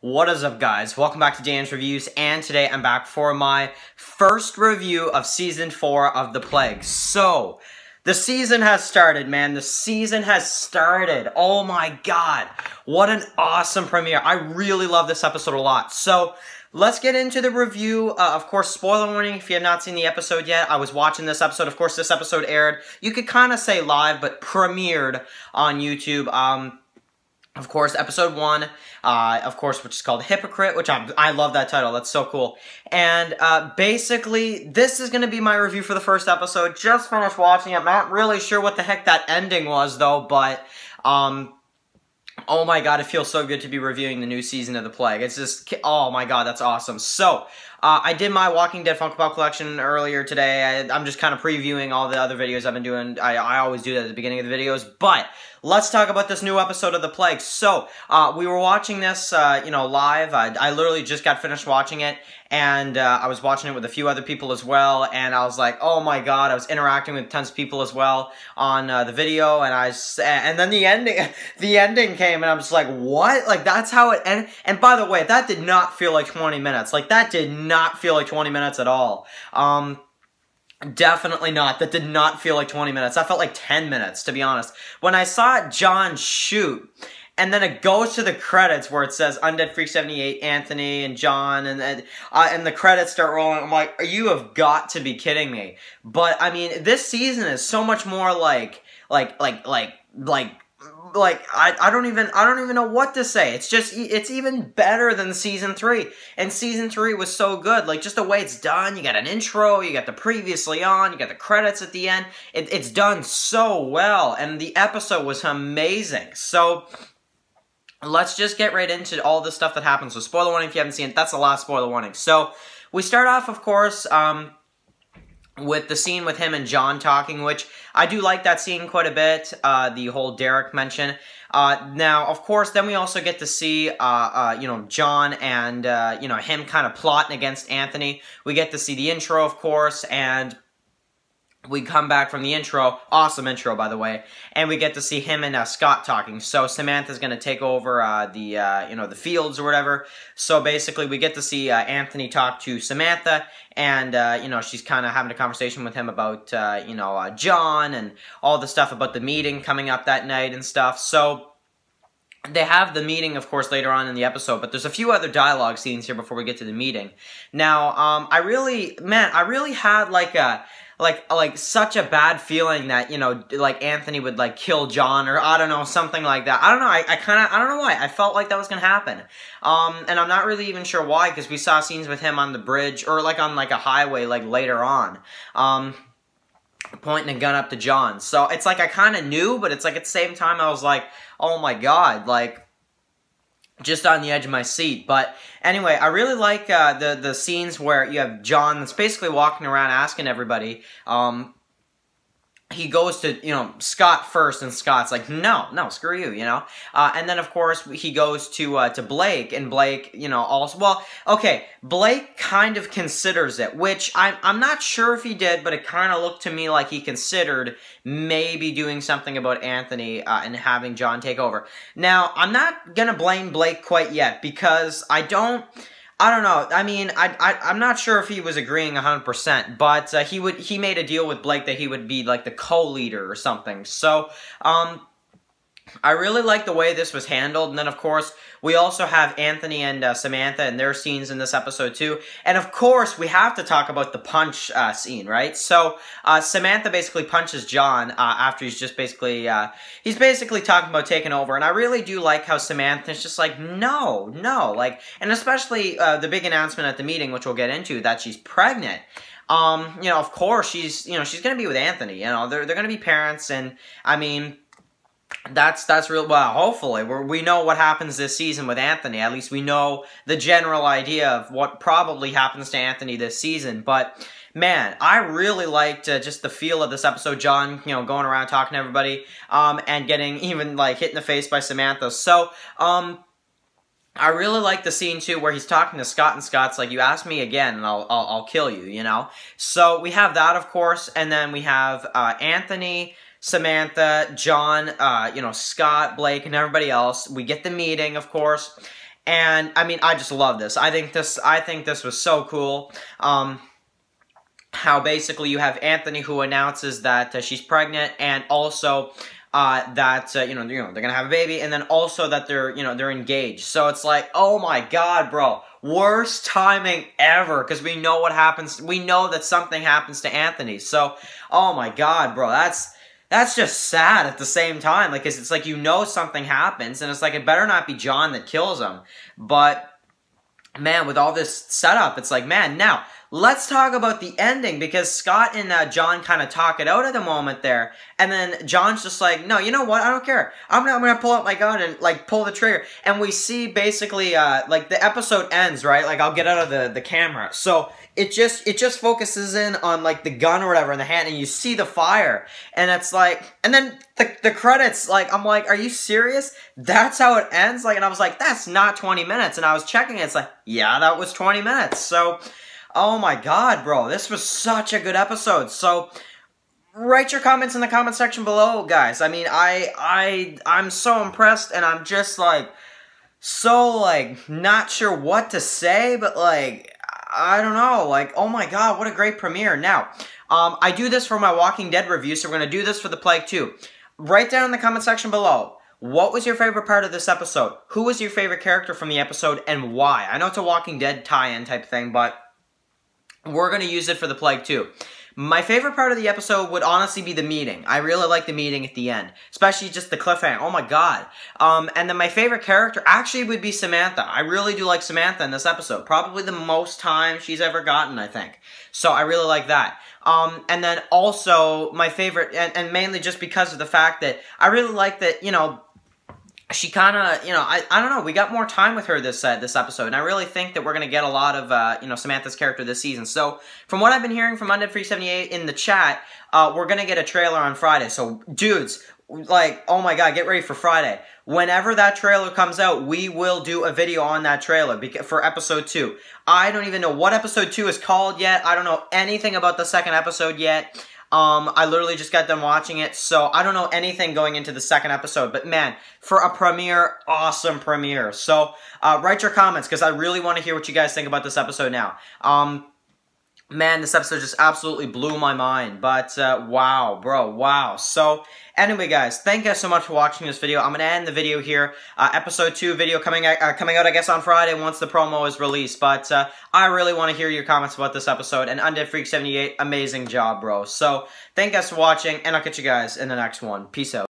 What is up guys? Welcome back to Dan's Reviews and today I'm back for my first review of Season 4 of The Plague. So, the season has started, man. The season has started. Oh my god. What an awesome premiere. I really love this episode a lot. So, let's get into the review. Uh, of course, spoiler warning if you have not seen the episode yet. I was watching this episode. Of course, this episode aired, you could kind of say live, but premiered on YouTube. Um, of course, episode one, uh, of course, which is called Hypocrite, which I'm, I love that title. That's so cool. And uh, basically, this is going to be my review for the first episode. Just finished watching it. Not really sure what the heck that ending was, though, but um, Oh my god, it feels so good to be reviewing the new season of The Plague. It's just, oh my god, that's awesome. So, uh, I did my Walking Dead Funko Pop collection earlier today. I, am just kind of previewing all the other videos I've been doing. I, I always do that at the beginning of the videos. But, let's talk about this new episode of The Plague. So, uh, we were watching this, uh, you know, live. I, I literally just got finished watching it and uh, I was watching it with a few other people as well, and I was like, oh my god, I was interacting with tons of people as well on uh, the video, and I, and then the ending, the ending came, and I'm just like, what? Like, that's how it ended? And by the way, that did not feel like 20 minutes. Like, that did not feel like 20 minutes at all. Um, Definitely not. That did not feel like 20 minutes. That felt like 10 minutes, to be honest. When I saw John shoot, and then it goes to the credits where it says Undead Freak 78, Anthony and John, and and, uh, and the credits start rolling. I'm like, you have got to be kidding me. But I mean, this season is so much more like like like like like like I, I don't even I don't even know what to say. It's just it's even better than season three. And season three was so good. Like just the way it's done. You got an intro. You got the previously on. You got the credits at the end. It, it's done so well, and the episode was amazing. So let's just get right into all the stuff that happens. So spoiler warning if you haven't seen it, that's the last spoiler warning. So we start off, of course, um, with the scene with him and John talking, which I do like that scene quite a bit, uh, the whole Derek mention. Uh, now, of course, then we also get to see, uh, uh you know, John and, uh, you know, him kind of plotting against Anthony. We get to see the intro, of course, and we come back from the intro, awesome intro by the way, and we get to see him and uh, Scott talking. So Samantha's going to take over uh, the uh, you know the fields or whatever. So basically, we get to see uh, Anthony talk to Samantha, and uh, you know she's kind of having a conversation with him about uh, you know John and all the stuff about the meeting coming up that night and stuff. So. They have the meeting, of course, later on in the episode, but there's a few other dialogue scenes here before we get to the meeting. Now, um, I really, man, I really had like a, like like such a bad feeling that you know like Anthony would like kill John or I don't know something like that. I don't know. I, I kind of I don't know why. I felt like that was gonna happen. Um, and I'm not really even sure why because we saw scenes with him on the bridge or like on like a highway like later on. Um, pointing a gun up to John. So it's like I kind of knew, but it's like at the same time I was like, oh my god, like just on the edge of my seat. But anyway, I really like uh, the the scenes where you have John that's basically walking around asking everybody, um, he goes to you know Scott first, and Scott's like, no, no, screw you, you know. Uh, and then of course he goes to uh, to Blake, and Blake, you know, also well, okay, Blake kind of considers it, which I'm I'm not sure if he did, but it kind of looked to me like he considered maybe doing something about Anthony uh, and having John take over. Now I'm not gonna blame Blake quite yet because I don't. I don't know. I mean, I, I am not sure if he was agreeing 100%, but uh, he would he made a deal with Blake that he would be like the co-leader or something. So, um I really like the way this was handled. And then, of course, we also have Anthony and uh, Samantha and their scenes in this episode, too. And, of course, we have to talk about the punch uh, scene, right? So, uh, Samantha basically punches John uh, after he's just basically, uh, he's basically talking about taking over. And I really do like how Samantha's just like, no, no. Like, and especially uh, the big announcement at the meeting, which we'll get into, that she's pregnant. Um, you know, of course, she's, you know, she's going to be with Anthony. You know, they're, they're going to be parents. And, I mean that's that's real well hopefully. We we know what happens this season with anthony. At least we know the general idea of what probably happens to anthony this season. But man i really liked uh, just the feel of this episode john you know going around talking to everybody um, and getting even like hit in the face by samantha. So um I really like the scene too where he's talking to Scott and Scott's like, you ask me again and I'll, I'll, I'll kill you, you know? So we have that, of course, and then we have uh, Anthony, Samantha, John, uh, you know, Scott, Blake, and everybody else. We get the meeting, of course. And I mean, I just love this. I think this I think this was so cool. Um how basically you have Anthony who announces that uh, she's pregnant and also uh, that uh, you know you know they're gonna have a baby and then also that they're you know they're engaged. So it's like oh my god, bro, worst timing ever because we know what happens. We know that something happens to Anthony. So oh my god, bro, that's that's just sad at the same time. Like, cause it's like you know something happens, and it's like it better not be John that kills him. But man, with all this setup, it's like man, now Let's talk about the ending because Scott and uh, John kind of talk it out at the moment there, and then John's just like, "No, you know what? I don't care. I'm gonna, I'm gonna pull out my gun and like pull the trigger." And we see basically uh, like the episode ends right. Like I'll get out of the the camera, so it just it just focuses in on like the gun or whatever in the hand, and you see the fire, and it's like, and then the the credits. Like I'm like, "Are you serious? That's how it ends?" Like, and I was like, "That's not 20 minutes," and I was checking it. It's like, yeah, that was 20 minutes. So. Oh my god, bro. This was such a good episode. So write your comments in the comment section below, guys. I mean, I I I'm so impressed and I'm just like so like not sure what to say, but like I don't know. Like, oh my god, what a great premiere. Now, um, I do this for my Walking Dead review, so we're going to do this for The Plague too. Write down in the comment section below. What was your favorite part of this episode? Who was your favorite character from the episode and why? I know it's a Walking Dead tie-in type thing, but we're going to use it for the plague too. My favorite part of the episode would honestly be the meeting. I really like the meeting at the end, especially just the cliffhanger. Oh my god! Um, and then my favorite character actually would be Samantha. I really do like Samantha in this episode. Probably the most time she's ever gotten, I think. So I really like that. Um, and then also my favorite, and, and mainly just because of the fact that I really like that you know she kind of, you know, I, I don't know. We got more time with her this uh, this episode, and I really think that we're gonna get a lot of, uh, you know, Samantha's character this season. So, from what I've been hearing from Undead 378 in the chat, uh, we're gonna get a trailer on Friday. So, dudes, like, oh my god, get ready for Friday. Whenever that trailer comes out, we will do a video on that trailer for episode two. I don't even know what episode two is called yet. I don't know anything about the second episode yet. Um, I literally just got done watching it, so I don't know anything going into the second episode. But man, for a premiere, awesome premiere. So uh, write your comments because I really want to hear what you guys think about this episode now. Um, man, this episode just absolutely blew my mind. But uh, wow, bro, wow. So Anyway, guys, thank you guys so much for watching this video. I'm to end the video here. Uh, episode 2 video coming out, uh, coming out, I guess, on Friday once the promo is released. But uh, I really want to hear your comments about this episode. And Undead Freak 78, amazing job, bro. So, thank you guys for watching, and I'll catch you guys in the next one. Peace out.